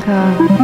Bianca.